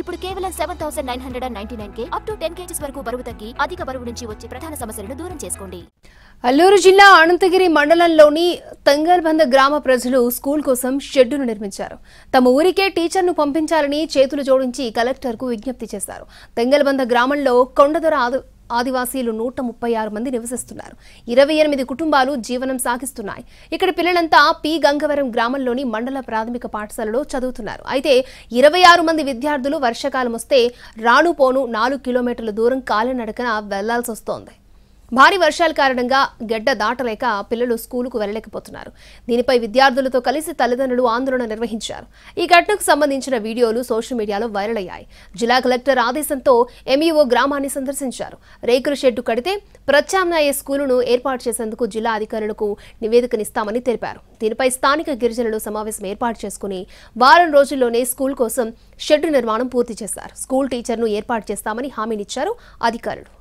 ఇప్పుడు కేవలం seven thousand nine hundred and ninety nine K up to ten KGs వరకు బరువు తగ్గి అధిక బరువు నుంచి వచ్చే ప్రధాన సమస్యలను దూరం చేసుకోండి. అల్లూరు జిల్లా అనంతగిరి మండలంలోని తంగల్బంద గ్రామ ప్రజలు స్కూల్ కోసం షెడ్డును నిర్మించారు. తమ ఊరికే టీచర్ను పంపించాలని చేతులు జోడించి కలెక్టర్కు విజ్ఞప్తి చేశారు. తంగల్బంద గ్రామంలో కొండదొర ఆదివాసీలు నూట ముప్పై ఆరు మంది నివసిస్తున్నారు. ఇరవై ఎనిమిది కుటుంబాలు జీవనం సాగిస్తున్నాయి. ఇక్కడ పిల్లలంతా పి. గంగవరం గ్రామంలోని మండల ప్రాథమిక పాఠశాలలో చదువుతున్నారు. అయితే ఇరవై ఆరు మంది విద్యార్థులు వర్షాకాలం వస్తే రాను పోను నాలుగు కిలోమీటర్ల దూరం కాలినడకన వెళ్ళాల్సి వస్తోంది భారీ వర్షాల కారణంగా గడ్డ దాటలేక పిల్లలు స్కూలుకు వెళ్ళలేకపోతున్నారు దీనిపై విద్యార్థులతో కలిసి తల్లిదండ్రులు ఆందోళన నిర్వహించారు. ఈ ఘటనకు సంబంధించిన వీడియోలు సోషల్ మీడియాలో వైరల్ అయ్యాయి. జిల్లా కలెక్టర్ ఆదేశంతో ఎంఈఓ గ్రామాన్ని సందర్శించారు. రేకుల షెడ్డు కడితే ప్రత్యామ్నాయ స్కూలును ఏర్పాటు చేసేందుకు జిల్లా అధికారులకు నివేదికనిస్తామని తెలిపారు. దీనిపై స్థానిక గిరిజనులు సమావేశం ఏర్పాటు చేసుకుని వారం రోజుల్లోనే స్కూల్ కోసం షెడ్డు నిర్మాణం పూర్తి చేశారు. స్కూల్ టీచర్ను ఏర్పాటు చేస్తామని హామీనిచ్చారు అధికారులు.